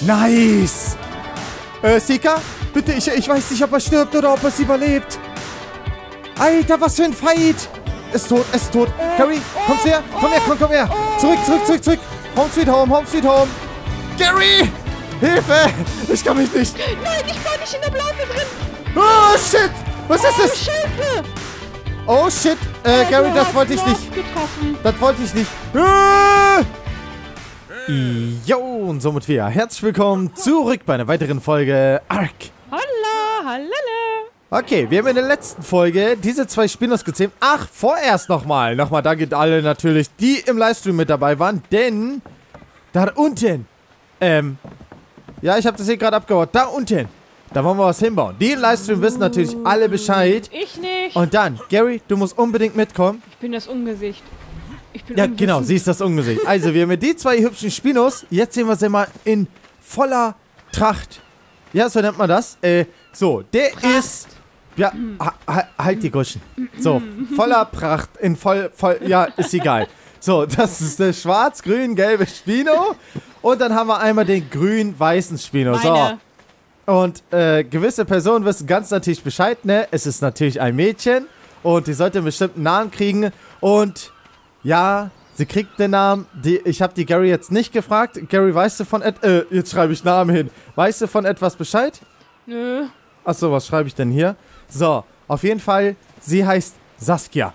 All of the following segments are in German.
Nice. Äh, Sika? Bitte, ich, ich weiß nicht, ob er stirbt oder ob er es überlebt. Alter, was für ein Fight. Ist tot, ist tot. Gary, kommst her? Komm her, komm, komm her. Zurück, zurück, zurück, zurück. Home sweet home, home sweet home. Gary! Hilfe! Ich kann mich nicht. Nein, ich war nicht in der Blase drin. Oh, shit! Was ist Oh, das? Scheiße. Oh, shit. Äh, Du Gary, das hast wollte ich nicht. getroffen. Das wollte ich nicht. Ah! Jo, und somit wieder herzlich willkommen zurück bei einer weiteren Folge Ark. Holla, hallala. Okay, wir haben in der letzten Folge diese zwei Spinos gezähmt. Ach, vorerst nochmal. Nochmal danke alle natürlich, die im Livestream mit dabei waren, denn da unten, ähm, ja, ich habe das hier gerade abgebaut, da unten, da wollen wir was hinbauen. Die im Livestream wissen natürlich alle Bescheid. Ich nicht. Und dann, Gary, du musst unbedingt mitkommen. ich bin das Ungesicht. Bin Ja, genau, sie ist das Ungesicht. Also, wir haben hier die zwei hübschen Spinos. Jetzt sehen wir sie mal in voller Tracht. Ja, so nennt man das. Äh, so, der ist. Ja, ha, ha, halt die Guschen. So, voller Pracht. In voll, voll. Ja, ist egal. So, das ist der schwarz-grün-gelbe Spino. Und dann haben wir einmal den grün-weißen Spino. So. Meine. Und äh, gewisse Personen wissen ganz natürlich Bescheid, ne? Es ist natürlich ein Mädchen und die sollte einen bestimmten Namen kriegen. Und ja, sie kriegt den Namen. Die, ich habe die Gary jetzt nicht gefragt. Gary, weißt du von et äh, jetzt schreibe ich Namen hin. Weißt du von etwas Bescheid? Nö. Achso, was schreibe ich denn hier? So, auf jeden Fall, sie heißt Saskia.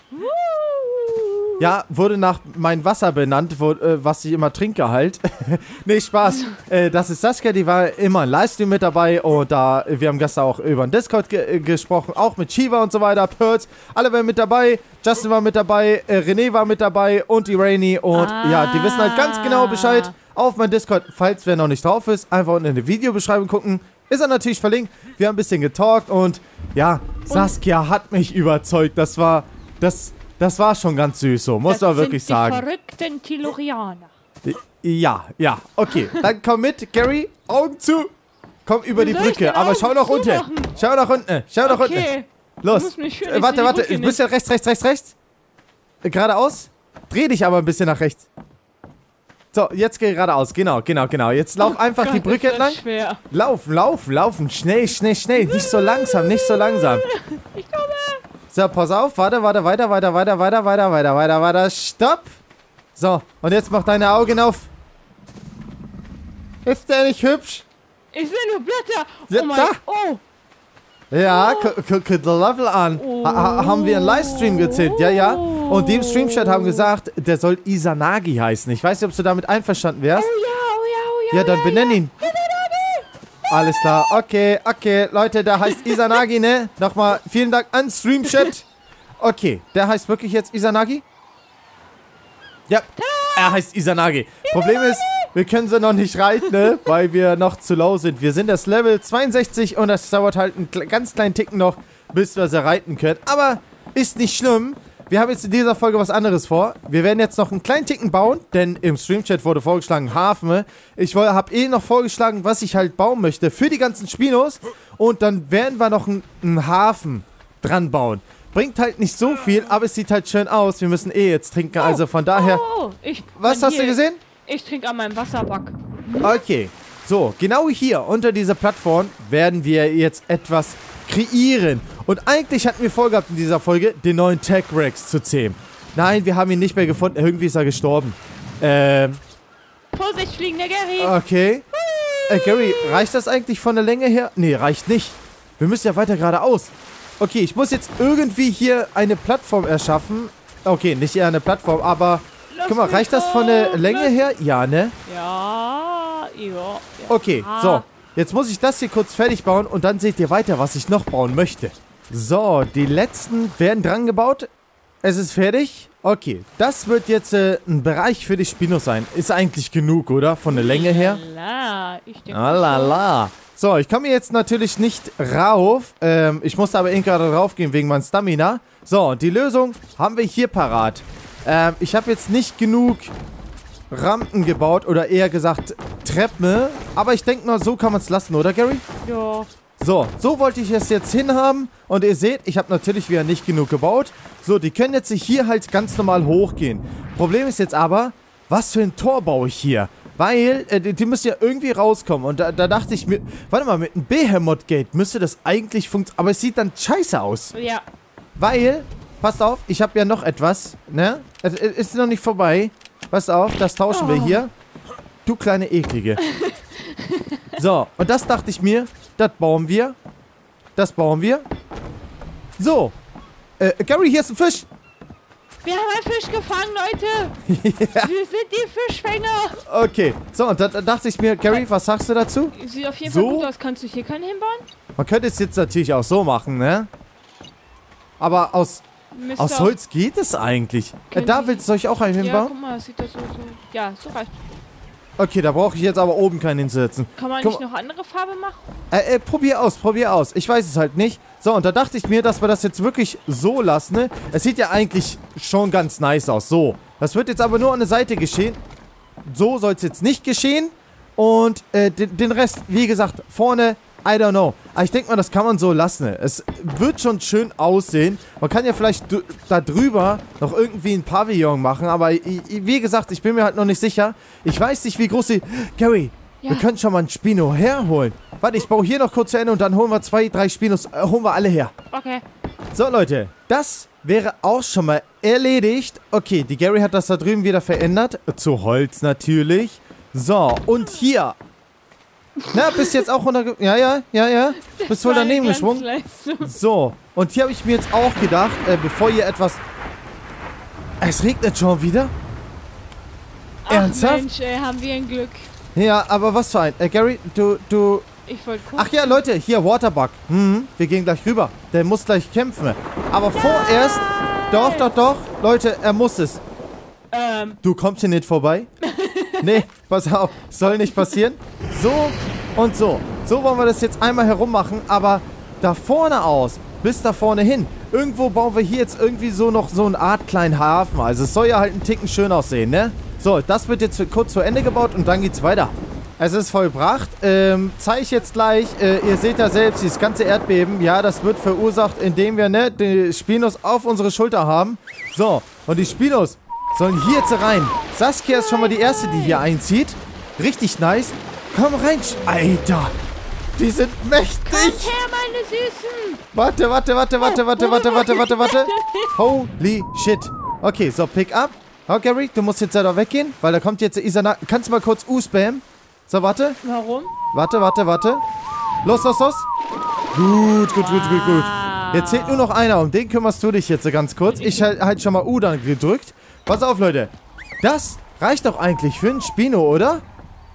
Ja, wurde nach meinem Wasser benannt, wo, äh, was ich immer trinke halt. nee, Spaß. äh, das ist Saskia, die war immer im Livestream mit dabei und da, wir haben gestern auch über den Discord ge äh, gesprochen, auch mit Shiva und so weiter, Perz, alle waren mit dabei, Justin war mit dabei, äh, René war mit dabei und die Rainy und ja, die wissen halt ganz genau Bescheid auf mein Discord, falls wer noch nicht drauf ist, einfach unten in die Videobeschreibung gucken. Ist er natürlich verlinkt. Wir haben ein bisschen getalkt und ja, Saskia hat mich überzeugt. Das war, das, das war schon ganz süß so, muss das man wirklich sind sagen. Die verrückten Tilorianer. Ja, ja, okay. Dann komm mit, Gary, Augen zu. Komm über die Brücke, aber schau nach unten. Schau nach unten, schau nach unten. Okay. Los. Äh, warte, warte, ein bisschen rechts, rechts, rechts, rechts. Äh, Geradeaus. Dreh dich aber ein bisschen nach rechts. So, jetzt geh geradeaus. Genau, genau, genau. Jetzt lauf einfach Gott, die Brücke entlang. schwer. Laufen, laufen, laufen. Schnell, schnell, schnell. Nicht so langsam, nicht so langsam. Ich komme. So, pass auf. Warte, warte, weiter, weiter, weiter, weiter, weiter, weiter, weiter, weiter. Stopp. So, und jetzt mach deine Augen auf. Ist der nicht hübsch? Ich sehe nur Blätter. Ja, oh mein da. Oh. Ja, gu- guck dir Level an. Ha ha haben wir einen Livestream gezählt, ja, ja. Und die im Streamchat haben gesagt, der soll Isanagi heißen. Ich weiß nicht, ob du damit einverstanden wärst. Oh ja, oh ja, oh ja. Ja, dann ja, benenn ihn. Alles klar, okay, okay, Leute, der heißt Isanagi, ne? Nochmal vielen Dank an Streamchat. Okay, der heißt wirklich jetzt Isanagi? Ja, er heißt Isanagi. Problem ist, wir können sie noch nicht reiten, ne? Weil wir noch zu low sind. Wir sind das Level 62 und das dauert halt einen ganz kleinen Ticken noch, bis wir sie reiten können. Aber ist nicht schlimm. Wir haben jetzt in dieser Folge was anderes vor. Wir werden jetzt noch einen kleinen Ticken bauen, denn im Streamchat wurde vorgeschlagen Hafen. Ich habe eh noch vorgeschlagen, was ich halt bauen möchte für die ganzen Spinos. Und dann werden wir noch einen, einen Hafen dran bauen. Bringt halt nicht so viel, aber es sieht halt schön aus. Wir müssen eh jetzt trinken, also von daher... Oh, ich, Was hast du hier, gesehen? Ich trinke an meinem Wasserback. Okay, so, genau hier unter dieser Plattform werden wir jetzt etwas kreieren. Und eigentlich hatten wir vorgehabt in dieser Folge, den neuen Tech Rex zu zähmen. Nein, wir haben ihn nicht mehr gefunden. Irgendwie ist er gestorben. Ähm, Vorsicht, fliegender Gary. okay. Äh, Gary, reicht das eigentlich von der Länge her? Nee, reicht nicht. Wir müssen ja weiter geradeaus. Okay, ich muss jetzt irgendwie hier eine Plattform erschaffen. Okay, nicht eher eine Plattform, aber... Lass Guck mal, reicht das von der Länge her? Ja, ne? Ja, ja. ja. Okay, so. Jetzt muss ich das hier kurz fertig bauen und dann seht ihr weiter, was ich noch bauen möchte. So, die letzten werden dran gebaut. Es ist fertig. Okay, das wird jetzt äh, ein Bereich für die Spinos sein. Ist eigentlich genug, oder? Von der Länge her. La, ich denke. Ah la la. So, ich komme jetzt natürlich nicht rauf. Ähm, ich musste aber eben gerade raufgehen wegen meinem Stamina. So, die Lösung haben wir hier parat. Ähm, ich habe jetzt nicht genug Rampen gebaut oder eher gesagt Treppen. Aber ich denke mal, so kann man es lassen, oder Gary? Ja. So, so wollte ich es jetzt hinhaben. Und ihr seht, ich habe natürlich wieder nicht genug gebaut. So, die können jetzt hier halt ganz normal hochgehen. Problem ist jetzt aber, was für ein Tor baue ich hier? Weil, äh, die, die müssen ja irgendwie rauskommen. Und da, da dachte ich mir, warte mal, mit einem Behemoth-Gate müsste das eigentlich funktionieren. Aber es sieht dann scheiße aus. Ja. Weil, passt auf, ich habe ja noch etwas, ne? Es es ist noch nicht vorbei. Pass auf, das tauschen wir Oh. hier. Du kleine Eklige. So, und das dachte ich mir, das bauen wir. Das bauen wir. So. Äh, Gary, hier ist ein Fisch. Wir haben einen Fisch gefangen, Leute. Wir sind die Fischfänger. Okay. So, und da, da dachte ich mir, Gary, was sagst du dazu? Sieht auf jeden So? Fall gut aus. Kannst du hier keinen hinbauen? Man könnte es jetzt natürlich auch so machen, ne? Aber aus, Mister. aus Holz geht es eigentlich. Äh, da willst du euch auch einen Ja, hinbauen? guck mal, das sieht das so, so. Ja, so reicht. Okay, da brauche ich jetzt aber oben keinen hinzusetzen. Kann man Guck nicht noch andere Farbe machen? Äh, äh, probier aus, probier aus. Ich weiß es halt nicht. So, und da dachte ich mir, dass wir das jetzt wirklich so lassen. Ne? Es sieht ja eigentlich schon ganz nice aus. So. Das wird jetzt aber nur an der Seite geschehen. So soll es jetzt nicht geschehen. Und äh, den, den Rest, wie gesagt, vorne, I don't know. Aber ich denke mal, das kann man so lassen. Es wird schon schön aussehen. Man kann ja vielleicht da drüber noch irgendwie ein Pavillon machen. Aber wie gesagt, ich bin mir halt noch nicht sicher. Ich weiß nicht, wie groß die... Gary, Ja. wir können schon mal einen Spino herholen. Warte, ich baue hier noch kurz zu Ende und dann holen wir zwei, drei Spinos. Äh, holen wir alle her. Okay. So, Leute, das wäre auch schon mal erledigt. Okay, die Gary hat das da drüben wieder verändert. Zu Holz natürlich. So, und hier. Na, bist jetzt auch runter... Ja, ja, ja, ja. Bist wohl daneben geschwungen. So, und hier habe ich mir jetzt auch gedacht, äh, bevor ihr etwas... Es regnet schon wieder? Ach Ernsthaft? Mensch, ey, haben wir ein Glück. Ja, aber was für ein... Äh, Gary, du, du... Ich wollte gucken. Ach ja, Leute, hier, Waterbug. Mhm, wir gehen gleich rüber. Der muss gleich kämpfen. Aber vorerst... Doch, doch, doch. Leute, er muss es. Ähm, Du kommst hier nicht vorbei? nee, pass auf. Soll nicht passieren. So und so. So wollen wir das jetzt einmal herum machen, aber da vorne aus, bis da vorne hin. Irgendwo bauen wir hier jetzt irgendwie so noch so eine Art kleinen Hafen. Also es soll ja halt einen Ticken schön aussehen, ne? So, das wird jetzt kurz zu Ende gebaut und dann geht's weiter. Es ist vollbracht. Ähm, zeige ich jetzt gleich. Äh, ihr seht ja selbst, dieses ganze Erdbeben. Ja, das wird verursacht, indem wir, ne, die Spinos auf unsere Schulter haben. So, und die Spinos sollen hier jetzt rein. Saskia ist schon mal die Erste, die hier einzieht. Richtig nice. Komm rein. Alter, die sind mächtig. kommt her, meine Süßen. Warte, warte, warte, warte, warte, warte, warte, warte, warte. Holy shit. Okay, so, pick up. Oh, Gary, du musst jetzt da weggehen, weil da kommt jetzt Isana. Kannst du mal kurz U-Spam? So, warte. Warum? Warte, warte, warte. Los, los, los. Gut, gut, gut, gut, gut. Jetzt zählt nur noch einer. Um den kümmerst du dich jetzt so ganz kurz. Ich halt, halt schon mal U dann gedrückt. Pass auf, Leute. Das reicht doch eigentlich für einen Spino, oder?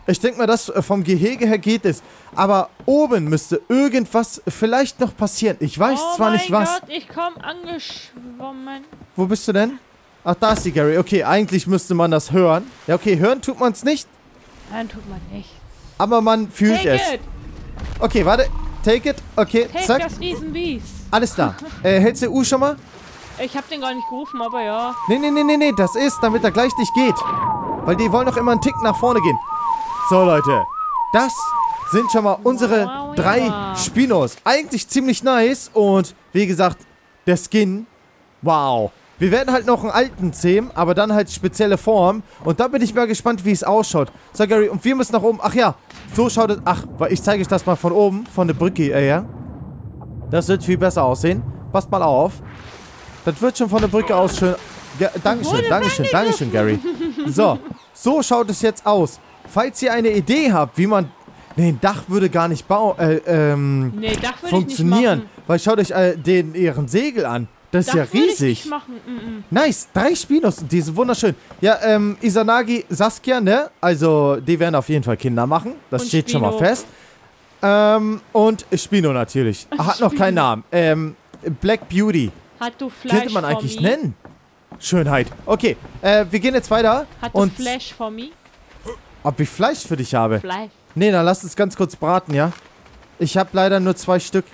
Ich denke mal, das äh, vom Gehege her geht es. Aber oben müsste irgendwas vielleicht noch passieren. Ich weiß oh zwar mein nicht was. Gott, ich komm angeschwommen. Wo bist du denn? Ach, da ist die Gary. Okay, eigentlich müsste man das hören. Ja, okay, hören tut man es nicht, Nein, tut man nicht. aber man fühlt Take es. it. Okay, warte. Take it. Okay, Take zack. das Riesenbiest. Alles klar. Äh, hältst du U schon mal? Ich hab den gar nicht gerufen, aber ja. Nee, nee, nee, nee, nee, das ist, damit er gleich nicht geht. Weil die wollen doch immer einen Tick nach vorne gehen. So, Leute. Das sind schon mal unsere Wow, drei ja. Spinos. Eigentlich ziemlich nice. Und wie gesagt, der Skin, wow. Wir werden halt noch einen alten zähmen, aber dann halt spezielle Form. Und da bin ich mal gespannt, wie es ausschaut. So, Gary, und wir müssen nach oben. Ach ja, so schaut es. Ach, ich zeige euch das mal von oben, von der Brücke her. Das wird viel besser aussehen. Passt mal auf. Das wird schon von der Brücke aus schön. Ja, Dankeschön, Dankeschön, Dankeschön, Gary. So, so schaut es jetzt aus. Falls ihr eine Idee habt, wie man. Nee, ein Dach würde gar nicht bauen. Äh, ähm. Nee, Dach würde ich nicht funktionieren. machen. Weil schaut euch äh, den, ihren Segel an. Das ist Dach ja riesig. Mm -mm. Nice, drei Spinos, die sind wunderschön. Ja, ähm, Isanagi, Saskia, ne? Also, die werden auf jeden Fall Kinder machen. Das Und steht schon mal Spino. fest. Ähm, und Spino natürlich. Hat noch keinen Namen. Ähm, Black Beauty. Hat du Fleisch Könnte man eigentlich nennen. Schönheit. Okay, äh, wir gehen jetzt weiter. Hat du Flash for me? ob ich Fleisch für dich habe? Fleisch. Nee, dann lass uns ganz kurz braten, ja? Ich habe leider nur zwei Stück.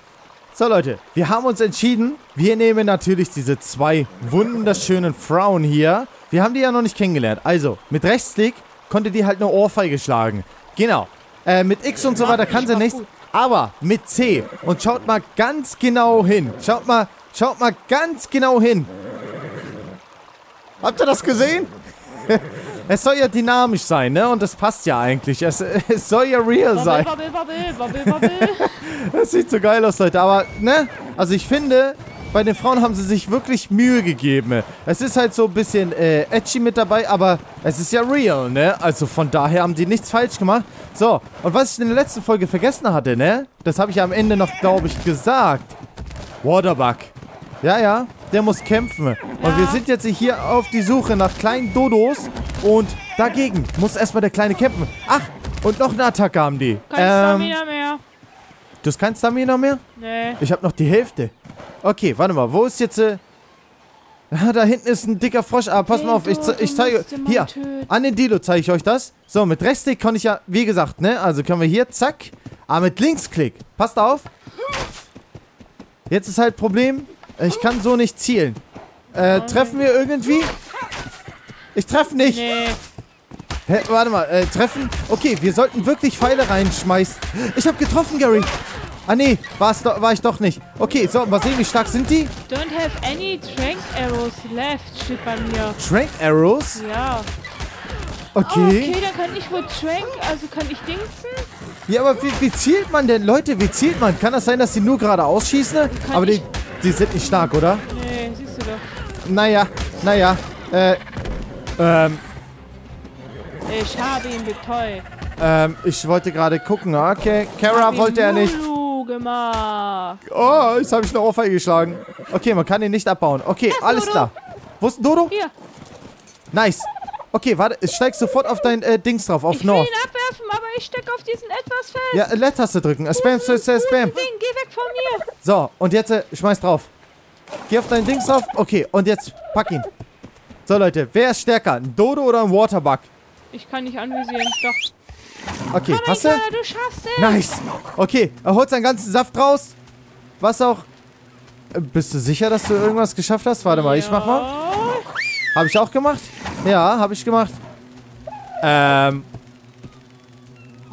So, Leute, wir haben uns entschieden. Wir nehmen natürlich diese zwei wunderschönen Frauen hier. Wir haben die ja noch nicht kennengelernt. Also, mit Rechtsklick konnte die halt eine Ohrfeige schlagen. Genau. Äh, mit X und so weiter kann sie nichts. Aber mit C. Und schaut mal ganz genau hin. Schaut mal, schaut mal ganz genau hin. Habt ihr das gesehen? Es soll ja dynamisch sein, ne? Und das passt ja eigentlich. Es, es soll ja real sein. Wabbel, wabbel, wabbel, wabbel, wabbel. Das sieht so geil aus, Leute. Aber, ne? Also ich finde, bei den Frauen haben sie sich wirklich Mühe gegeben. Es ist halt so ein bisschen äh, edgy mit dabei, aber es ist ja real, ne? Also von daher haben die nichts falsch gemacht. So, und was ich in der letzten Folge vergessen hatte, ne? Das habe ich am Ende noch, glaube ich, gesagt. Waterbug. Ja, ja, der muss kämpfen. Und wir sind jetzt hier auf die Suche nach kleinen Dodos. Und dagegen muss erstmal der Kleine kämpfen. Ach, und noch eine Attacke haben die. Kein Stamina mehr. Du hast kein Stamina mehr? Nee. Ich habe noch die Hälfte. Okay, warte mal. Wo ist jetzt... Äh, ah, da hinten ist ein dicker Frosch. Aber pass mal auf, ich, ich zeige... Hier, an den Dilo zeige ich euch das. So, mit Rechtsklick kann ich ja... Wie gesagt, ne? Also können wir hier, zack. Aber mit Linksklick. Passt auf. Jetzt ist halt Problem, ich kann so nicht zielen. Äh, treffen wir irgendwie? Ich treffe nicht. Nee. Hä, warte mal, äh, treffen? Okay, wir sollten wirklich Pfeile reinschmeißen. Ich habe getroffen, Gary. Ah, nee, war's doch, war ich doch nicht. Okay, so, mal sehen, wie stark sind die? Don't have any trank arrows left, steht bei mir. Trank Arrows? Ja. Okay. Okay, dann kann ich wohl trank, also kann ich dingsen? Ja, aber wie, wie zielt man denn? Leute, wie zielt man? Kann das sein, dass die nur gerade ausschießen? Aber die, die sind nicht stark, oder? Nee, siehst du doch. Naja, naja. Äh, ähm, Ich habe ihn betäubt. ähm, ich wollte gerade gucken. Okay, Kara wollte er nicht. Gemacht. Oh, jetzt habe ich eine Ohrfeige geschlagen. Okay, man kann ihn nicht abbauen. Okay, alles Dodo. klar. Wo ist Dodo? Hier, Nice. Okay, warte, steig sofort auf dein äh, Dings drauf, auf ich will North. ihn abwerfen, aber ich stecke auf diesen etwas fest. Ja, Leertaste drücken. Spam, spam, spam, spam. Ding, geh weg von mir. So, und jetzt äh, schmeiß drauf. Geh auf dein Dings drauf. Okay, und jetzt pack ihn. So, Leute, wer ist stärker? Ein Dodo oder ein Waterbug? Ich kann nicht anvisieren. Doch. Okay, Komm, hast du? Kleiner, du schaffst es. Nice. Okay, er holt seinen ganzen Saft raus. Was auch... Äh, Bist du sicher, dass du irgendwas geschafft hast? Warte mal, ich mach mal. Ja. Habe ich auch gemacht? Ja, habe ich gemacht. Ähm,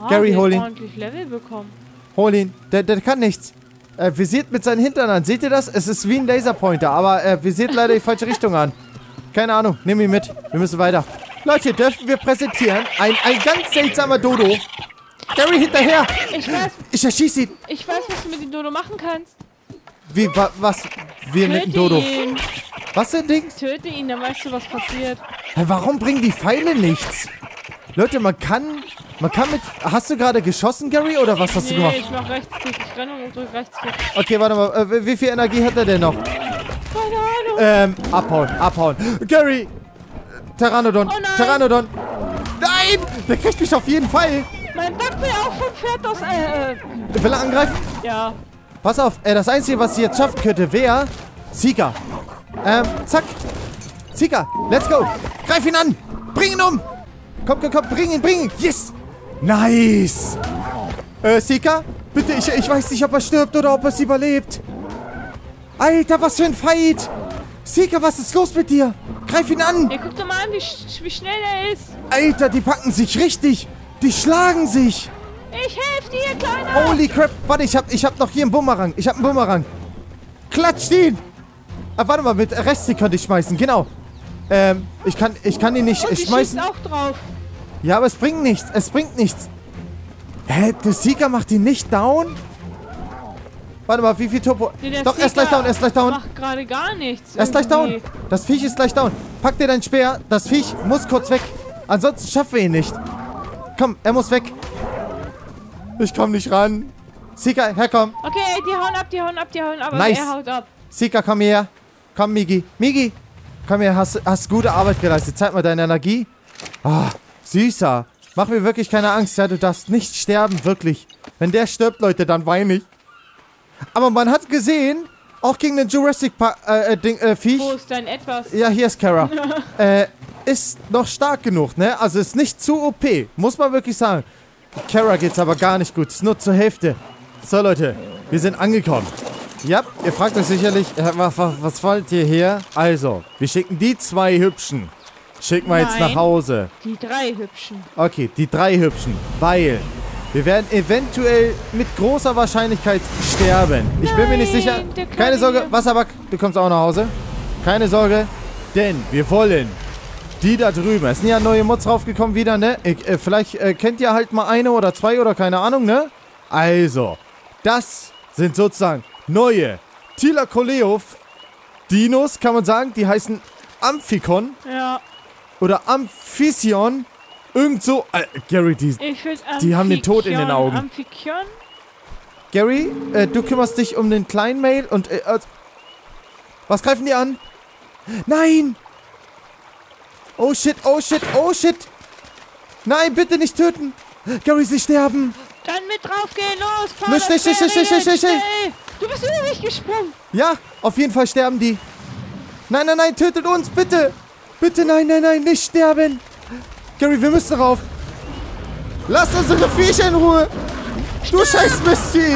Ah, Gary, hol ihn. ordentlich Level bekommen. hol ihn. Der, der kann nichts. Er visiert mit seinen Hintern an. Seht ihr das? Es ist wie ein Laserpointer, aber er visiert leider die falsche Richtung an. Keine Ahnung, nimm ihn mit. Wir müssen weiter. Leute, dürfen wir präsentieren? Ein, ein ganz seltsamer Dodo. Gary, hinterher! Ich weiß, Ich erschieße ihn. ich weiß, was du mit dem Dodo machen kannst. Wie, wa, was? Wir mit dem Töte Dodo. ihn. Was denn, Dings? Töte ihn, dann weißt du, was passiert. Hä, warum bringen die Pfeile nichts? Leute, man kann... Man kann mit... Hast du gerade geschossen, Gary, oder was hast du Nee, gemacht? ich mach Rechtsklick. Ich renne und drück Rechtsklick. Okay, warte mal. Äh, wie viel Energie hat er denn noch? Keine Ahnung. Ähm, abhauen, abhauen. Gary! Pteranodon, Oh nein. Pteranodon. Nein! Der kriegt mich auf jeden Fall. Mein Back will auch vom Pferd aus. Äh, äh, Will er angreifen? ja. Pass auf, äh, das Einzige, was sie jetzt schaffen könnte, wäre Sika. Ähm, zack. Sika, let's go. Greif ihn an. Bring ihn um. Komm, komm, komm, bring ihn, bring ihn. Yes. Nice. Äh, Sika, bitte, ich, ich weiß nicht, ob er stirbt oder ob er es überlebt. Alter, was für ein Fight. Sika, was ist los mit dir? Greif ihn an. Ey, guck doch mal an, wie, sch- wie schnell er ist. Alter, die packen sich richtig. Die schlagen sich. Ich helfe dir, Kleiner. Holy crap. Warte, ich hab, ich hab noch hier einen Bumerang. Ich hab einen Bumerang. Klatscht ihn. Ah, warte mal, mit Resti könnte ich schmeißen. Genau. Ähm, ich kann, ich kann ihn nicht Und schmeißen. schießt auch drauf. Ja, aber es bringt nichts. Es bringt nichts. Hä, der Sieger macht ihn nicht down? Warte mal, wie viel Turbo? Nee, Doch, er ist gleich down, er ist gleich down. macht gerade gar nichts. Er ist gleich down. Das Viech ist gleich down. Pack dir deinen Speer. Das Viech muss kurz weg. Ansonsten schaffen wir ihn nicht. Komm, er muss weg. Ich komm nicht ran. Sika, herkomm. Okay, ey, die hauen ab, die hauen ab, die hauen ab. Nice. Er haut ab. Sika, komm her. Komm, Migi. Migi, komm her. Hast, hast gute Arbeit geleistet. Zeig mal deine Energie. Ah, süßer. Mach mir wirklich keine Angst. Ja, du darfst nicht sterben, wirklich. Wenn der stirbt, Leute, dann weine ich. Aber man hat gesehen, auch gegen den Jurassic Park, äh, äh, Ding, äh, Viech. Wo ist dein Etwas? Ja, hier ist Kara. äh, ist noch stark genug, ne? Also ist nicht zu OP. Muss man wirklich sagen. Kara geht's aber gar nicht gut. Ist nur zur Hälfte. So, Leute. Wir sind angekommen. Ja, ihr fragt euch sicherlich, äh, was, was, was wollt ihr hier? Also, wir schicken die zwei Hübschen. Schicken wir jetzt Nein. nach Hause. Die drei hübschen. Okay, die drei Hübschen. Weil wir werden eventuell mit großer Wahrscheinlichkeit sterben. Ich bin mir nicht Nein, sicher. Keine Sorge. Wasserback, du kommst auch nach Hause. Keine Sorge, denn wir wollen Die da drüben. Es sind ja neue Mods raufgekommen wieder, ne? Ich, äh, vielleicht äh, kennt ihr halt mal eine oder zwei oder keine Ahnung, ne? Also, das sind sozusagen neue Tilakoleov Dinos, kann man sagen. Die heißen Amphikon Ja, oder Amphision. Irgend so. Äh, Gary, die, Die haben den Tod in den Augen. Amphikion? Gary, äh, du kümmerst dich um den kleinen Mail und. Äh, äh, was greifen die an? Nein! Oh shit, oh shit, oh shit! Nein, bitte nicht töten! Gary, sie sterben! Dann mit draufgehen, los, nicht, nicht, Pferd, nicht, nicht, nicht. schnell. Du bist über mich gesprungen. Ja, auf jeden Fall sterben die. Nein, nein, nein, tötet uns, bitte! Bitte, nein, nein, nein, nicht sterben! Gary, wir müssen rauf! Lass unsere Viecher in Ruhe! Du scheiß Mistvieh!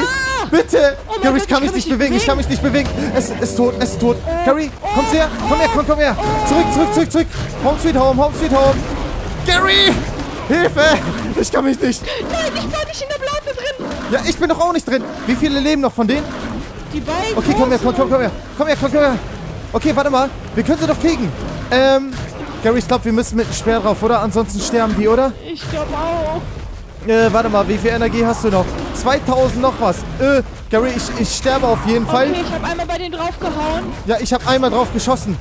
Bitte! Oh mein Gary, Gott, ich kann mich nicht bewegen, ich kann mich nicht bewegen. Es ist tot, es ist tot. Gary, komm her, komm her, komm, komm her. Zurück, zurück, zurück, zurück. Home sweet home, home sweet home. Gary! Hilfe! Ich kann mich nicht. Nein, ich war nicht in der Blase drin. Ja, ich bin doch auch nicht drin. Wie viele leben noch von denen? Die beiden Okay, komm her, komm, komm, komm her. Komm her, komm, komm her. Okay, warte mal. Wir können sie doch kriegen. Ähm, Gary, ich glaube, wir müssen mit dem Speer drauf, oder? Ansonsten sterben die, oder? Ich glaube auch. Äh, warte mal, wie viel Energie hast du noch? 2000 noch was. Äh, Gary, ich, ich sterbe auf jeden Fall. Okay, ich habe einmal bei denen draufgehauen. Ja, ich habe einmal drauf geschossen.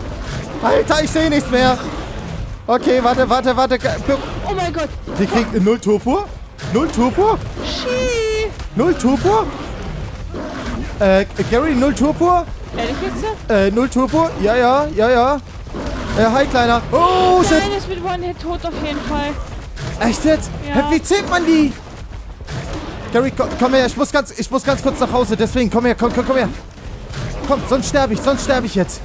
Alter, ich sehe nichts mehr. Okay, warte, warte, warte. Oh mein Gott. Wir kriegen äh, null Turpur? Null Turpur? Ski. Null Turpur? Äh, Gary, null Turpur? Ehrlich jetzt? Äh, null Turpur? Ja, ja, ja, ja. Äh, hi, Kleiner. Oh, shit. Nein, ist mit One-Hit tot auf jeden Fall. Echt jetzt? Ja. Wie zählt man die? Gary, komm, komm her. Ich muss, ganz, ich muss ganz kurz nach Hause. Deswegen, komm her, komm, komm, komm her. Komm, sonst sterbe ich, sonst sterbe ich jetzt.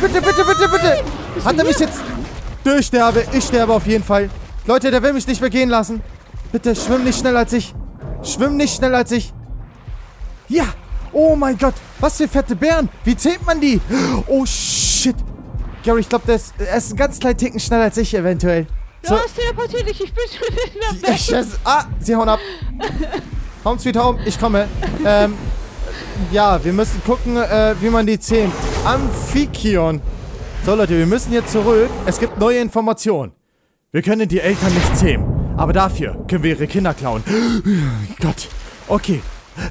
Bitte, bitte, bitte, bitte. Hat er mich jetzt... Ich sterbe, ich sterbe auf jeden Fall. Leute, der will mich nicht mehr gehen lassen. Bitte, schwimm nicht schneller als ich. Schwimm nicht schneller als ich. Ja. Oh mein Gott. Was für fette Bären. Wie zählt man die? Oh, shit. Gary, ich glaube, der ist, er ist ein ganz kleinen Ticken schneller als ich eventuell. So, Los, teleportier dich. Ich bin schon nicht mehr ja, weg. Ah, sie hauen ab. Home sweet home, ich komme. Ähm, ja, wir müssen gucken, äh, wie man die zählt. Amphikion. So, Leute, wir müssen jetzt zurück. Es gibt neue Informationen. Wir können die Eltern nicht zähmen. Aber dafür können wir ihre Kinder klauen. Gott. Okay.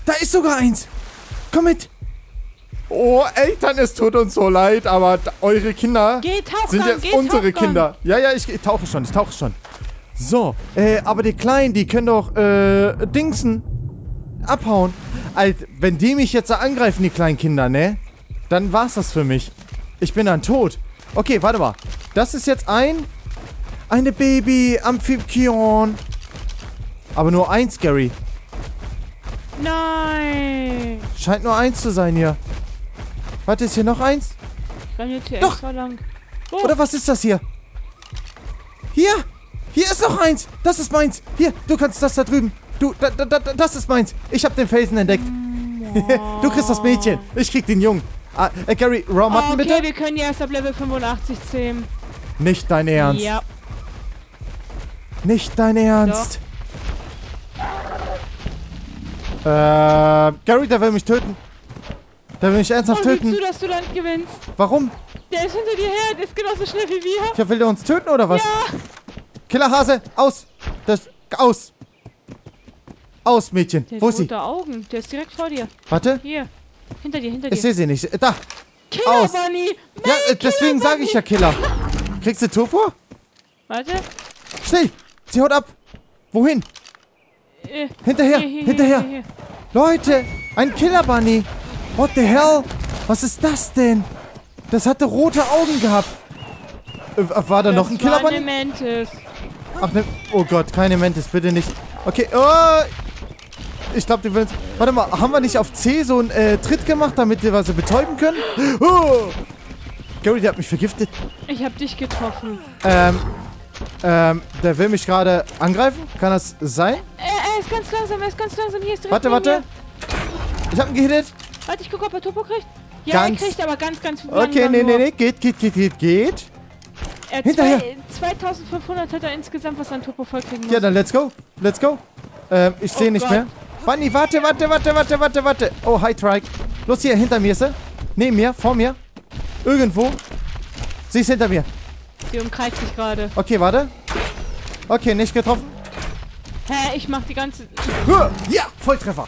Da ist sogar eins. Komm mit. Oh, Eltern, es tut uns so leid, aber eure Kinder Geh sind jetzt geh unsere Tauchgang. Kinder. Ja, ja, ich, ich tauche schon, ich tauche schon. So, äh, aber die Kleinen, die können doch, äh, Dingsen abhauen. Alt, wenn die mich jetzt angreifen, die kleinen Kinder, ne? Dann war's das für mich. Ich bin dann tot. Okay, warte mal. Das ist jetzt ein... Eine Baby-Amphibion. Aber nur eins, Gary. Nein. Scheint nur eins zu sein hier. Warte, ist hier noch eins? Ich renn jetzt hier Doch. extra lang. Oh, Oder was ist das hier? Hier! Hier ist noch eins! Das ist meins! Hier, du kannst das da drüben. Du, da, da, da, das ist meins. Ich habe den Felsen entdeckt. du kriegst das Mädchen. Ich krieg den Jungen. Ah, äh, Gary, Raw Mutton okay, bitte? wir können die erst ab Level 85 zähmen. Nicht dein Ernst. Ja. Nicht dein Ernst. Äh, Gary, der will mich töten. Der will mich ernsthaft sieh töten. zu, dass du dann gewinnst. Warum? Der ist hinter dir her, der ist genauso schnell wie wir. Ja, will der uns töten oder was? Ja. Killerhase, aus! Das, aus! Aus, Mädchen. Der Wo ist sie? rote Augen. Der ist direkt vor dir. Warte. Hier. Hinter dir, hinter Ich dir. sehe sie nicht. Äh, Da. Killer aus. Bunny. Ja, Nein, äh, deswegen Killer sage ich ja Killer. Kriegst du Topo? Warte. Schnell. Sie haut ab. Wohin? Äh, Hinterher. hier, hier, Hinterher. Hier. Leute, ein Killer Bunny. What the hell? Was ist das denn? Das hatte rote Augen gehabt. Äh, war da noch ein Das Killer war eine Bunny? Mantis. Ach ne. Oh Gott, keine Mantis, bitte nicht. Okay. Oh. Ich glaube, die will uns. Warte mal, haben wir nicht auf C so einen äh, Tritt gemacht, damit wir sie betäuben können? Oh. Gary, der hat mich vergiftet. Ich hab dich getroffen. Ähm, ähm, der will mich gerade angreifen? Kann das sein? Er, er ist ganz langsam, er ist ganz langsam. Hier ist direkt Warte, warte. mir. Ich hab ihn gehittet. Warte, ich gucke, ob er Topo kriegt. Ja, Ganz- er kriegt aber ganz, ganz Okay, langsam nee, nee, nee. Geht, geht, geht, geht, geht. Er Hinterher. Zwei, 2500 hat er insgesamt, was an Topo voll kriegen muss. Ja, dann let's go. Let's go. Ähm, ich sehe Oh nicht Gott. mehr. Bunny, warte, warte, warte, warte, warte, warte. Oh, hi, Trike. Los hier, hinter mir ist er. Neben mir, vor mir. Irgendwo. Sie ist hinter mir. Sie umkreist sich gerade. Okay, warte. Okay, nicht getroffen. Hä, ich mach die ganze... Ja, Volltreffer.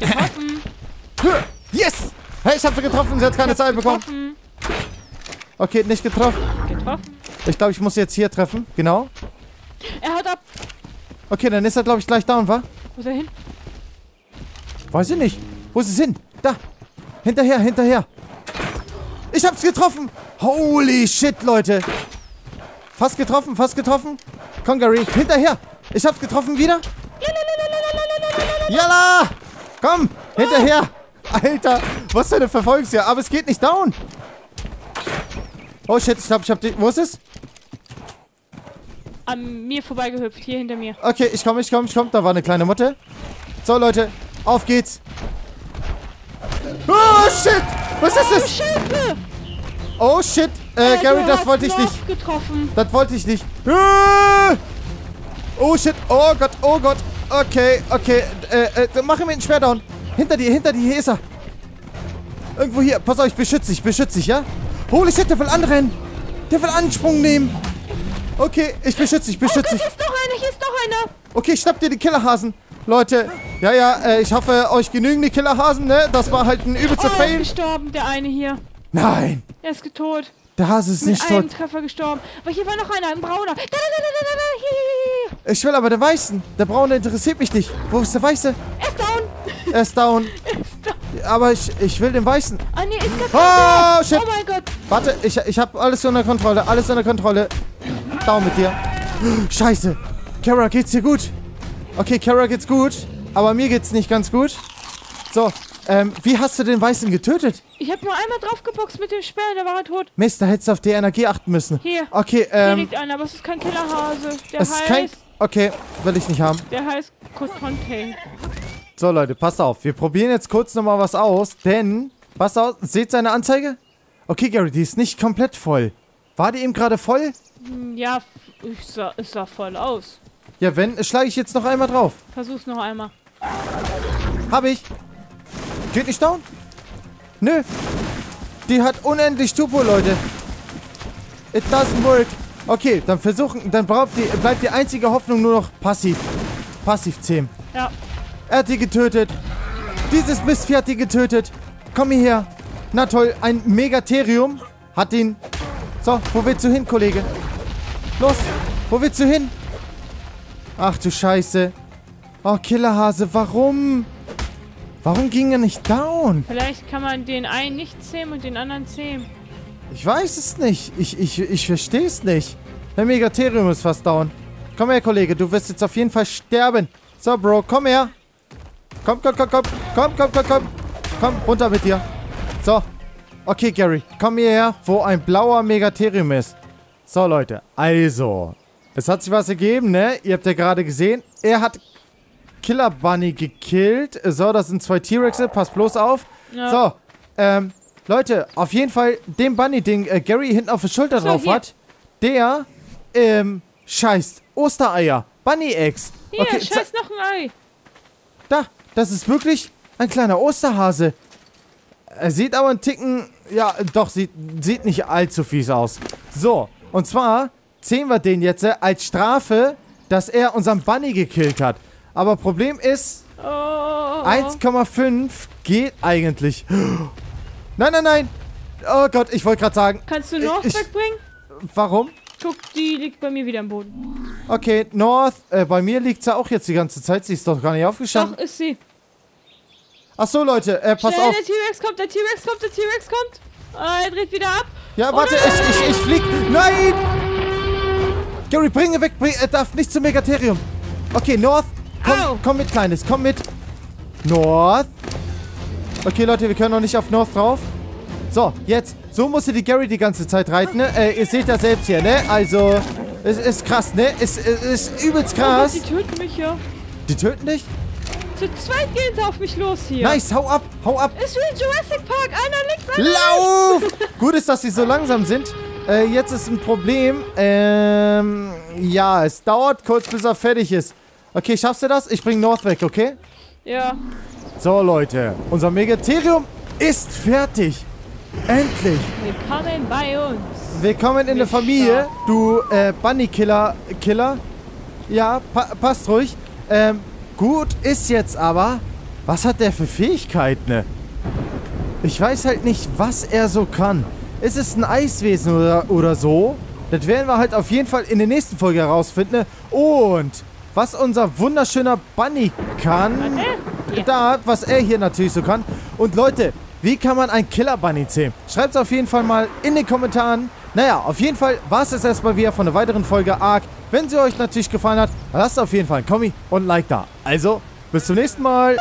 Getroffen. Yes! Hey, ich hab sie getroffen. Sie hat keine Zeit bekommen. Okay, nicht getroffen. Getroffen. Ich glaube, ich muss jetzt hier treffen. Genau. Er haut ab. Okay, dann ist er, glaube ich, gleich down, wa? Wo ist er hin? Weiß ich nicht. Wo ist es hin? Da. Hinterher, hinterher. Ich hab's getroffen. Holy shit, Leute. Fast getroffen, fast getroffen. Gary. Hinterher. Ich hab's getroffen wieder. Jalla. Komm, hinterher. Alter, was für eine Verfolgungsjagd. Aber es geht nicht down. Oh shit, ich glaube, ich hab die... Wo ist es? An mir vorbeigehüpft. Hier hinter mir. Okay, ich komme, ich komme, ich komme. Da war eine kleine Mutter. So, Leute, auf geht's. Oh, shit! Was ist Oh, das? Scheiße! Oh, shit. Äh, Äh, Gary, das wollte ich nicht. getroffen. Das wollte ich nicht. Ah! Oh, shit. Oh Gott, oh Gott. Okay, okay. Äh, äh, mach ihm den Schwerdown. Hinter dir, hinter dir. Hier ist er. Irgendwo hier. Pass auf, ich beschütze dich, beschütze dich, ja? Holy shit, der will anrennen. Der will Ansprung nehmen. Okay, ich beschütze dich, Oh beschütze Gott, dich. hier ist noch einer, hier ist noch einer. Okay, schnapp dir die Killerhasen. Leute, ja, ja, äh, ich hoffe, euch genügen die Killerhasen, ne? Das war halt ein übelster Oh, er ist Fail. gestorben, der eine hier. Nein, Er ist tot. der Hase ist Mit nicht einem tot. Treffer gestorben. Aber hier war noch einer, ein brauner. Da, da, da, da, da, da, da. Hier, hier, hier. Ich will aber den Weißen. Der Braune interessiert mich nicht. Wo ist der Weiße? Er ist down. Er ist down. Er ist down. Aber ich, ich will den Weißen. Ah, nee, ist Oh, gar shit. Oh mein Gott. Warte, ich, ich habe alles unter Kontrolle. Alles unter Kontrolle. Down mit dir. Scheiße. Kara, geht's dir gut? Okay, Kara geht's gut. Aber mir geht's nicht ganz gut. So, ähm, wie hast du den Weißen getötet? Ich habe nur einmal draufgeboxt mit dem Speer, da war er tot. Mist, da hättest du auf die Energie achten müssen. Hier. Okay, Hier ähm, liegt einer, aber es ist kein Killerhase. Der es ist heißt... kein... Okay, will ich nicht haben. Der heißt Cotonte. So, Leute, passt auf. Wir probieren jetzt kurz nochmal was aus, denn... Passt auf, seht seine Anzeige? Okay, Gary, die ist nicht komplett voll. War die eben gerade voll? Hm, Ja, ich sah, es sah voll aus. Ja, wenn, schlage ich jetzt noch einmal drauf. Versuch's noch einmal. Hab ich. Geht nicht down? Nö. Die hat unendlich Tupo, Leute. It doesn't work. Okay, dann versuchen, dann braucht die, bleibt die einzige Hoffnung nur noch passiv. Passiv 10. Ja. Er hat die getötet. Dieses Mistvieh hat die getötet. Komm hierher. Na toll, ein Megatherium hat ihn. So, wo willst du hin, Kollege? Los, wo willst du hin? Ach du Scheiße. Oh, Killerhase, warum? Warum ging er nicht down? Vielleicht kann man den einen nicht zähmen und den anderen zähmen. Ich weiß es nicht. Ich, ich, ich verstehe es nicht. Der Megatherium ist fast down. Komm her, Kollege. Du wirst jetzt auf jeden Fall sterben. So, Bro, komm her. Komm, komm, komm, komm. Komm, komm, komm, komm. Komm, runter mit dir. So. Okay, Gary. Komm hierher, wo ein blauer Megatherium ist. So, Leute. Also. Es hat sich was ergeben, ne? Ihr habt ja gerade gesehen. Er hat Killer Bunny gekillt. So, das sind zwei T-Rexe. Passt bloß auf. Ja. So. Ähm, Leute, auf jeden Fall den Bunny, den äh, Gary hinten auf der Schulter So, drauf hier. hat, der, ähm, scheißt Ostereier. Bunny-Eggs. Hier, Okay, scheiß noch ein Ei. da, das ist wirklich ein kleiner Osterhase. Er sieht aber einen Ticken, ja, doch, sieht, sieht nicht allzu fies aus. So, und zwar zählen wir den jetzt als Strafe, dass er unseren Bunny gekillt hat. Aber Problem ist, Oh, oh, oh. 1,5 geht eigentlich. Nein, nein, nein. Oh Gott, ich wollte gerade sagen, Kannst du North ich- wegbringen? warum? Guck, die liegt bei mir wieder am Boden. Okay, North, äh, bei mir liegt sie auch jetzt die ganze Zeit. Sie ist doch gar nicht aufgestanden. Doch, ist sie. Ach so, Leute, äh, pass Schnell, auf. der T-Rex kommt, der T-Rex kommt, der T-Rex kommt. Ah, er dreht wieder ab. Ja, Oh warte, nein! ich, ich, ich flieg. Nein! Gary, bringe weg, bring, er darf nicht zum Megatherium. Okay, North, komm, Au. komm mit, Kleines, komm mit. North. Okay, Leute, wir können noch nicht auf North drauf. So, jetzt, so musste die Gary die ganze Zeit reiten, ne? Äh, ihr seht das selbst hier, ne? Also, es ist krass, ne? Es, es ist übelst Oh Gott, krass. die töten mich ja. Die töten dich? Zu zweit gehen sie auf mich los hier. Nice, hau ab, hau ab. Ist wie Jurassic Park. Einer links, einer Lauf! Gut ist, dass sie so langsam sind. Äh, jetzt ist ein Problem. Ähm, ja, es dauert kurz, bis er fertig ist. Okay, schaffst du das? Ich bring North weg, okay? Ja. So, Leute. Unser Megatherium ist fertig. Endlich. Willkommen bei uns. Willkommen in der. Familie, du äh, Bunny-Killer. Killer. Ja, pa passt ruhig. Ähm, gut ist jetzt aber, was hat der für Fähigkeiten? ne? Ich weiß halt nicht, was er so kann. Ist es ein Eiswesen oder, oder so? Das werden wir halt auf jeden Fall in der nächsten Folge herausfinden. ne? Und was unser wunderschöner Bunny kann. Da, was er hier natürlich so kann. Und Leute, wie kann man ein Killer Bunny zähmen? Schreibt es auf jeden Fall mal in den Kommentaren. Naja, auf jeden Fall war es jetzt erstmal wieder von einer weiteren Folge Ark. Wenn sie euch natürlich gefallen hat, lasst auf jeden Fall ein Kommi und ein Like da. Also, bis zum nächsten Mal.